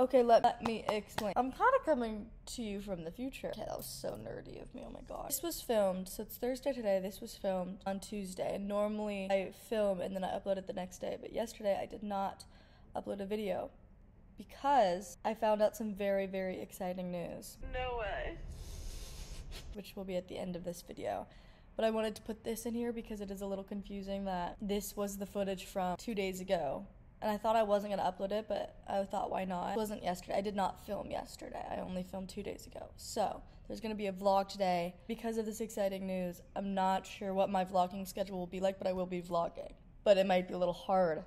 Okay, let, let me explain. I'm kind of coming to you from the future. Okay, that was so nerdy of me. Oh my god. This was filmed, so it's Thursday today. This was filmed on Tuesday. And normally I film and then I upload it the next day. But yesterday I did not upload a video because I found out some very, very exciting news. No way. which will be at the end of this video. But I wanted to put this in here because it is a little confusing that this was the footage from two days ago. And I thought I wasn't gonna upload it, but I thought why not? It wasn't yesterday. I did not film yesterday. I only filmed two days ago. So there's gonna be a vlog today. Because of this exciting news, I'm not sure what my vlogging schedule will be like, but I will be vlogging. But it might be a little hard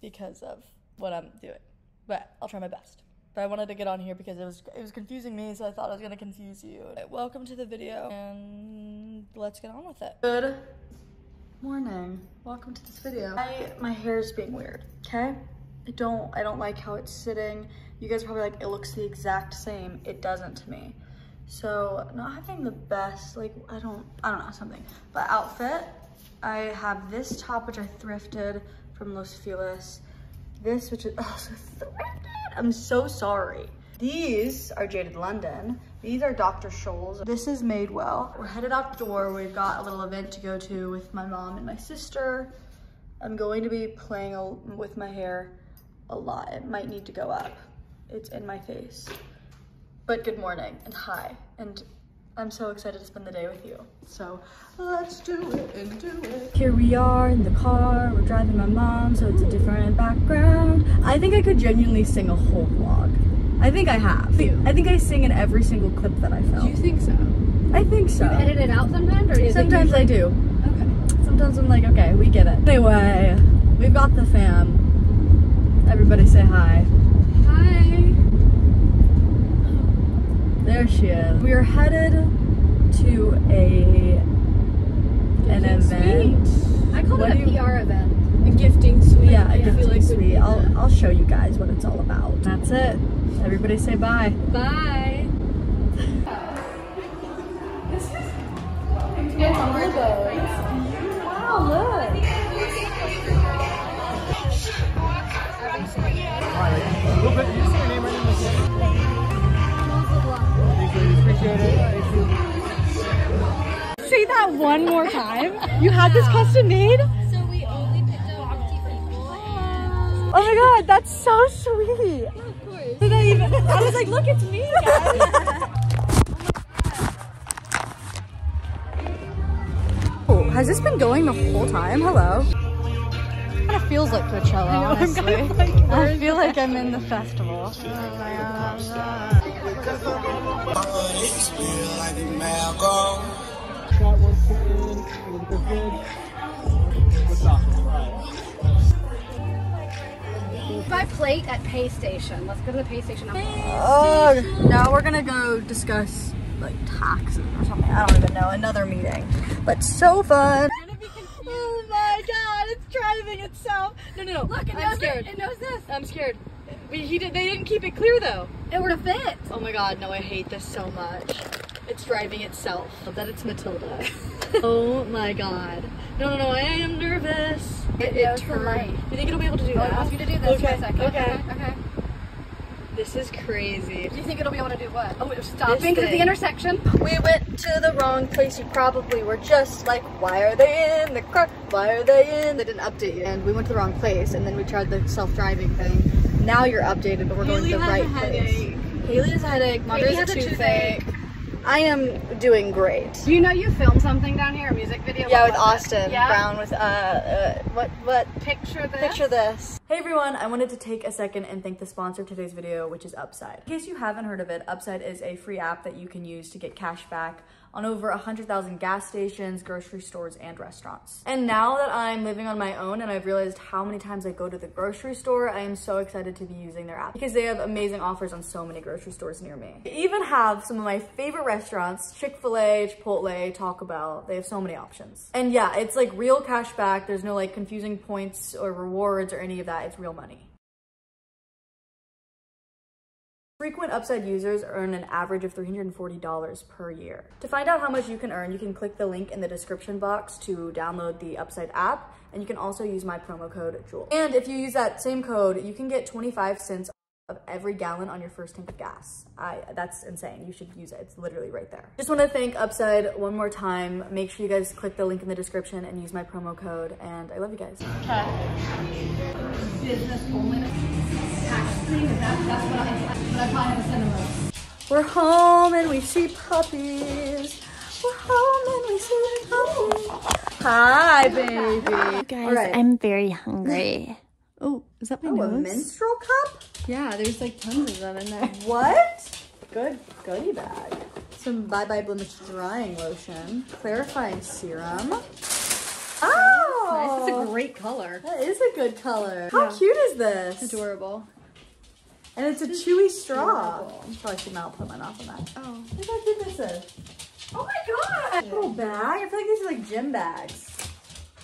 because of what I'm doing. But I'll try my best. But I wanted to get on here because it was it was confusing me, so I thought I was gonna confuse you. Welcome to the video, and let's get on with it. Good morning. Welcome to this video. I, my hair is being weird. Okay, I don't I don't like how it's sitting. You guys probably like it looks the exact same. It doesn't to me. So not having the best like I don't I don't know something. But outfit, I have this top which I thrifted from Los Feliz. This which is also thrifted. I'm so sorry. These are Jaded London. These are Dr. Scholl's. This is Madewell. We're headed out the door. We've got a little event to go to with my mom and my sister. I'm going to be playing a, with my hair a lot. It might need to go up. It's in my face. But good morning and hi. And I'm so excited to spend the day with you. So let's do it and do it. Here we are in the car. We're driving my mom, so it's a different background. I think I could genuinely sing a whole vlog. I think I have. I think I sing in every single clip that I film. Do you think so? I think so. You edit it out sometimes, or think Sometimes I do. Okay. Sometimes I'm like, okay, we get it. Anyway, we've got the fam. Everybody say hi. Hi. There she is. We are headed to a an event. I call What it a you- PR event. A gifting suite. Yeah, a gifting like suite. I'll I'll show you guys what it's all about. That's it. Everybody say bye. Bye. Wow, A little bit. You say your name right in Thanks, ladies. Appreciate it. Say that one more time. You had this custom made? So we only picked up 50 people Oh my god, that's so sweet. of course. Did I even? I was like, look, it's me, guys. Oh, has this been going the whole time? Hello. Kind feels like Coachella, honestly. I feel like I'm in the festival. Oh Shot one, two in. A little bit good. What's up? Alright. Buy plate at pay station. Let's go to the pay station. Oh, now we're gonna go discuss like taxes or something. I don't even know. Another meeting, but so fun. Oh my god, it's driving itself. No, no, no. Look, it I'm knows scared. It, it knows this. I'm scared. We, he did, they didn't keep it clear though. It would have fit. Oh my god, no, I hate this so much. It's driving itself. That it's Matilda. oh my god. No, no, no, I am nervous. It the light. Do you think it'll be able to do Oh, that? it wants me to do this for Okay, a second. okay. Okay. This is crazy. Do you think it'll be able to do what? Oh, it stopping because the intersection. We went to the wrong place. You probably were just like, why are they in the car? Why are they in? They didn't update you. And we went to the wrong place and then we tried the self-driving thing. Now you're updated, but we're going to the right place. Hayley has a headache. Mother Hayley has a has a toothache. I am doing great. You know you filmed something down here, a music video? Yeah, with was it? Austin Yeah? Brown with uh, uh what what Picture this. Picture this. Hey everyone, I wanted to take a second and thank the sponsor of today's video, which is Upside. In case you haven't heard of it, Upside is a free app that you can use to get cash back on over 100,000 gas stations, grocery stores, and restaurants. And now that I'm living on my own and I've realized how many times I go to the grocery store, I am so excited to be using their app because they have amazing offers on so many grocery stores near me. They even have some of my favorite restaurants, Chick-fil-A, Chipotle, Taco Bell. They have so many options. And yeah, it's like real cash back. There's no like confusing points or rewards or any of that. It's real money. Frequent Upside users earn an average of $340 per year. To find out how much you can earn, you can click the link in the description box to download the Upside app, and you can also use my promo code JEWEL. And if you use that same code, you can get 25 cents of every gallon on your first tank of gas. I that's insane. You should use it. It's literally right there. Just want to thank Upside one more time. Make sure you guys click the link in the description and use my promo code. And I love you guys. We're home and we see puppies. We're home and we see puppies. Hi, baby. Guys, right. I'm very hungry. Oh, is that my Oh, a menstrual cup? yeah, there's like tons of them in there. What? Good goodie bag. Some Bye Bye Blemish drying lotion, clarifying serum. Oh, Nice. It's a oh. great color. that is a good color. How cute is this? Adorable. And it's a chewy straw. Probably should not put my mouth on that. Oh. Look how cute this is. Oh my god! Little bag. I feel like these are like gym bags.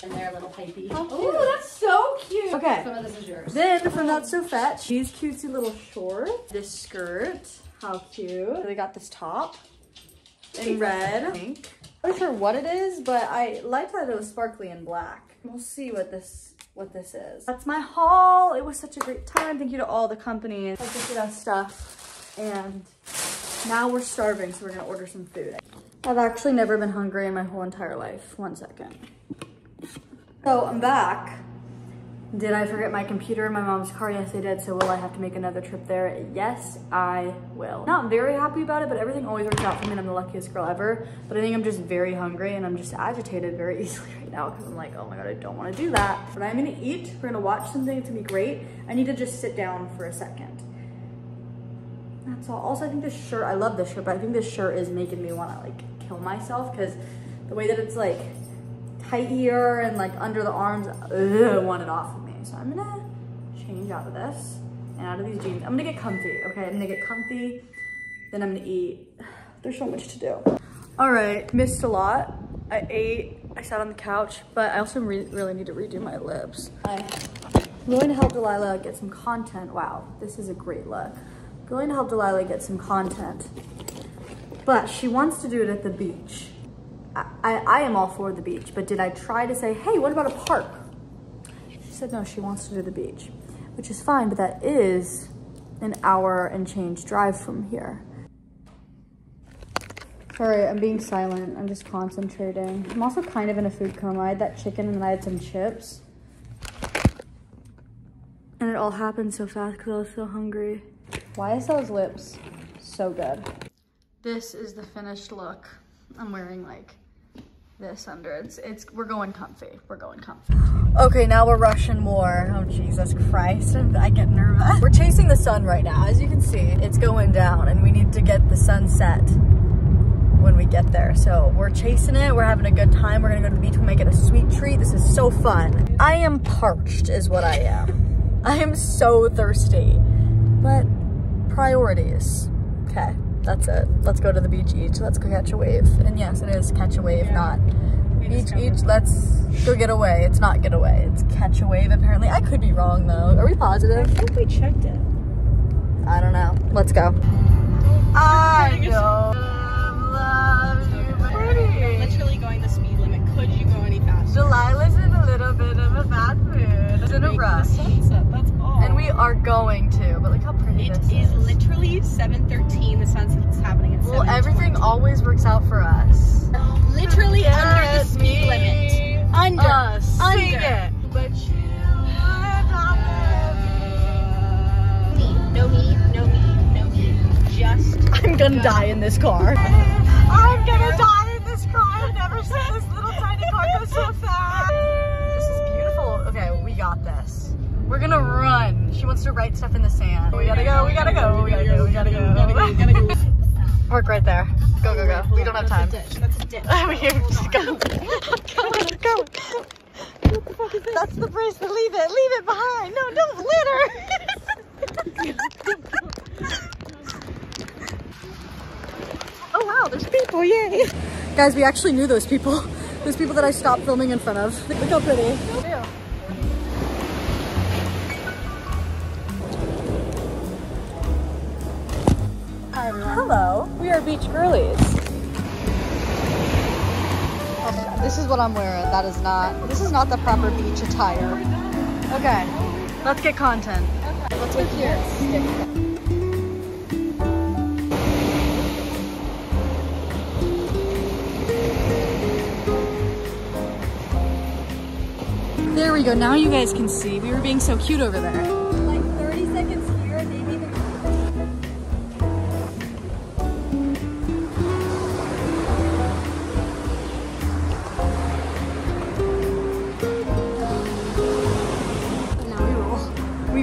And they're little pipey. Oh, that's so cute. Okay. Some of this is yours. Then from Not So Fat, these cutesy little shorts. This skirt, how cute. They got this top in red. Pink. I'm not sure what it is, but I like that it was sparkly and black. We'll see what this what this is. That's my haul. It was such a great time. Thank you to all the companies. I gifted us stuff. And now we're starving, so we're gonna order some food. I've actually never been hungry in my whole entire life. One second. So I'm back. Did I forget my computer in my mom's car? Yes, I did. So will I have to make another trip there? Yes, I will. Not very happy about it, but everything always works out for me and I'm the luckiest girl ever. But I think I'm just very hungry and I'm just agitated very easily right now because I'm like, oh my God, I don't want to do that. But I'm gonna eat. We're gonna watch something. It's gonna be great. I need to just sit down for a second. That's all. Also, I think this shirt, I love this shirt, but I think this shirt is making me want to like kill myself because the way that it's like tight here and like under the arms, ugh, I want it off of me. So I'm gonna change out of this and out of these jeans. I'm gonna get comfy, okay? I'm gonna get comfy, then I'm gonna eat. There's so much to do. All right, missed a lot. I ate, I sat on the couch, but I also re really need to redo my lips. I'm going to help Delilah get some content. Wow, this is a great look. Going to help Delilah get some content, but she wants to do it at the beach. I, I, am all for the beach, but did I try to say, hey, what about a park? She said no, she wants to do the beach, which is fine, but that is an hour and change drive from here. Sorry, I'm being silent. I'm just concentrating. I'm also kind of in a food coma. I had that chicken and I had some chips. And it all happened so fast because I was so hungry. YSL's lips, so good. This is the finished look. I'm wearing like this under. It's, it's, we're going comfy. We're going comfy. Okay, now we're rushing more. Oh, Jesus Christ. I get nervous. We're chasing the sun right now. As you can see, it's going down and we need to get the sunset when we get there. So we're chasing it. We're having a good time. We're gonna go to the beach. We'll make it a sweet treat. This is so fun. I am parched is what I am. I am so thirsty, but priorities. Okay, that's it. Let's go to the beach each. Let's go catch a wave. And yes, it is catch a wave, not beach each. Let's go get away. It's not get away. It's catch a wave apparently. I could be wrong though. Are we positive? I think we checked it. I don't know. Let's go. I don't love you, baby. literally going the speed limit. Could you go any faster? Delilah's in a little bit of a bad mood. She's in a rush. sunset, that's all. And we are going to, but pretty It this is literally 7:13. The sunset's happening at Well, 7:20. everything always works out for us. literally under the speed limit. Under. Uh, under. sing it. But you would not Me. No me. No me. No me. Just. I'm gonna die in this car. I'm gonna die in this car. I've never seen this little tiny car go so fast. We're gonna run. She wants to write stuff in the sand. We gotta go, we gotta go, we gotta go, we gotta go. Gotta. Gotta go. Park right there. Go, go, go. We don't have time. That's a ditch. That's a ditch. I'm here. Just go. Go, go. What the fuck is this? That's the bracelet. Leave it. Leave it behind. No, don't litter. oh wow, there's people. Yay. Guys, we actually knew those people. Those people that I stopped filming in front of. Look how pretty. Hi We are beach girlies. Oh, this is what I'm wearing. That is not. This is not the proper beach attire. Okay. Let's get content. Let's go here. There we go. Now you guys can see. We were being so cute over there.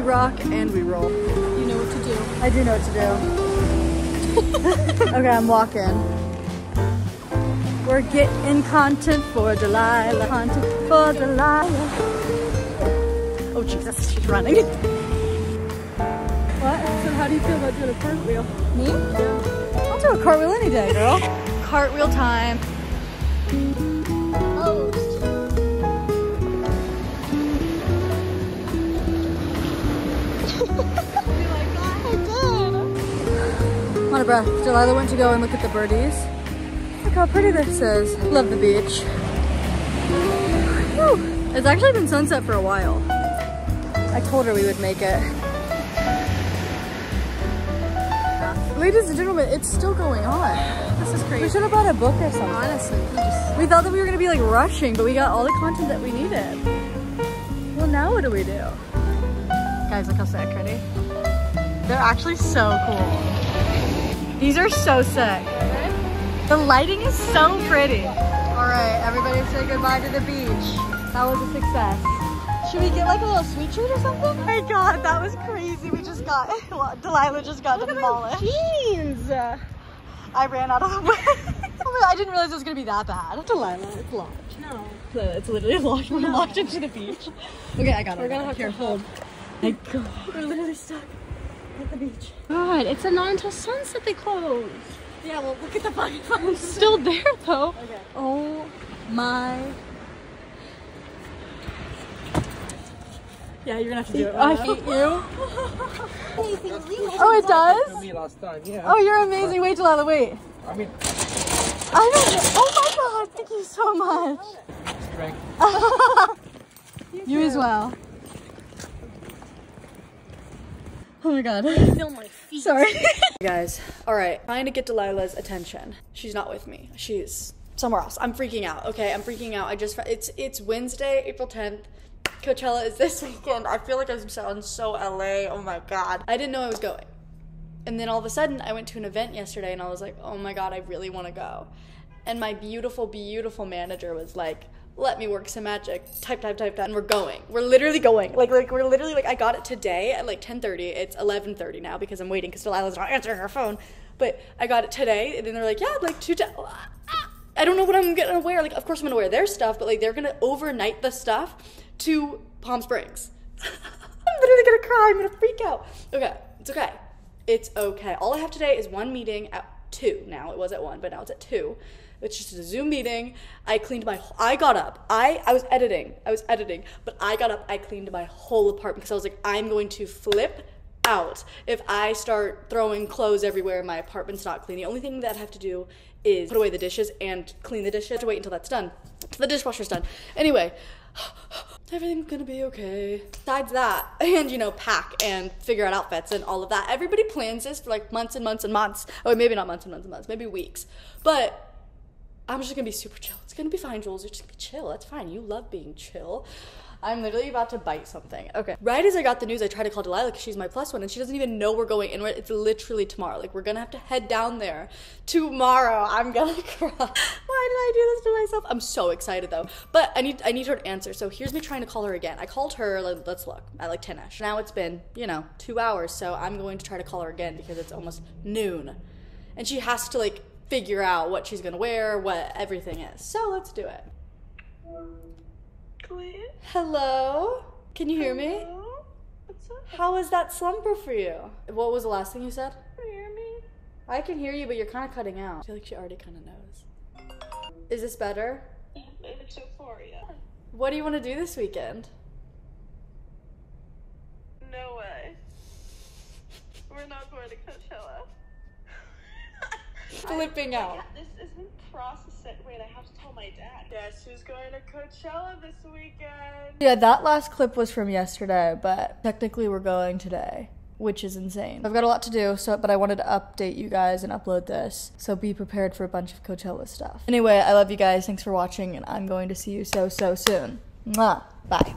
Rock and we roll. You know what to do. I do know what to do. okay, I'm walking. We're getting content for Delilah. Content for Delilah. Oh Jesus, she's running. What? So how do you feel about doing a cartwheel? Me? Yeah. I'll do a cartwheel any day, girl. cartwheel time. Breath. Delilah went to go and look at the birdies. Look how pretty this is. Love the beach. Whew. It's actually been sunset for a while. I told her we would make it. Ladies and gentlemen, it's still going on. This is crazy. We should have brought a book or something. Honestly, we, just... we thought that we were gonna be like rushing, but we got all the content that we needed. Well, now what do we do? Guys, look how sick, ready? They're actually so cool. These are so sick. The lighting is so pretty. All right, everybody say goodbye to the beach. That was a success. Should we get like a little sweet treat or something? Oh my god, that was crazy. We just got, well, Delilah just got demolished. jeans. I ran out of the way. I didn't realize it was gonna be that bad. Delilah, it's locked. No. It's literally locked. We're locked into the beach. Okay, I got it. We're gonna have to hold. My god. We're literally stuck at the beach. God, it's a not until sunset they close. Yeah, well, look at the fucking phone. It's still there though. Okay. Oh my. Yeah, you're gonna have to do it. I hate you. Oh, it does? Me last time, yeah. Oh, you're amazing. Wait, Delilah, wait. I mean, I don't Oh my god, thank you so much. strength. You as well. Oh my god. Feel my feet. Sorry. Guys, all right, trying to get Delilah's attention. She's not with me. She's somewhere else. I'm freaking out. Okay, I'm freaking out. I just it's it's Wednesday, April 10th. Coachella is this weekend. I feel like I'm sounding so LA. Oh my god. I didn't know I was going. And then all of a sudden, I went to an event yesterday and I was like, oh my god, I really want to go. And my beautiful, beautiful manager was like, let me work some magic. Type, type, type, type. And we're going. We're literally going. Like, like we're literally like, I got it today at like 10:30. It's 11:30 now because I'm waiting because Delilah's not answering her phone. But I got it today, and then they're like, yeah, like two. I don't know what I'm gonna wear. Like, of course I'm gonna wear their stuff, but like they're gonna overnight the stuff to Palm Springs. I'm literally gonna cry. I'm gonna freak out. Okay, it's okay. It's okay. All I have today is one meeting at two. Now it was at one, but now it's at two. It's just a Zoom meeting. I cleaned my. I got up. I I was editing. I was editing, but I got up. I cleaned my whole apartment because I was like, I'm going to flip out if I start throwing clothes everywhere. My apartment's not clean. The only thing that I have to do is put away the dishes and clean the dishes. I have to wait until that's done. The dishwasher's done. Anyway, everything's gonna be okay. Besides that, and you know, pack and figure out outfits and all of that. Everybody plans this for like months and months and months. Oh, maybe not months and months and months, maybe weeks. But I'm just gonna be super chill. It's gonna be fine, Jules. You're just gonna be chill. That's fine. You love being chill. I'm literally about to bite something. Okay. Right as I got the news, I tried to call Delilah because she's my plus one, and she doesn't even know we're going in. It's literally tomorrow. Like we're gonna have to head down there tomorrow. I'm gonna cry. Why did I do this to myself? I'm so excited though. But I need I need her to answer. So here's me trying to call her again. I called her. like, Let's look at like 10ish. Now it's been you know two hours. So I'm going to try to call her again because it's almost noon, and she has to like figure out what she's gonna wear, what everything is. So let's do it. Hello? Can you hear me? How was that slumber for you? What was the last thing you said? hear me? I can hear you, but you're kind of cutting out. I feel like she already kind of knows. Is this better? so far, yeah. What do you want to do this weekend? No way. We're not going to Coachella. Flipping out. This isn't process it. Wait, I have to tell my dad. Guess who's going to Coachella this weekend? Yeah, that last clip was from yesterday, but technically we're going today, which is insane. I've got a lot to do, so but I wanted to update you guys and upload this. So be prepared for a bunch of Coachella stuff. Anyway, I love you guys. Thanks for watching and I'm going to see you so so soon. Mwah. Bye.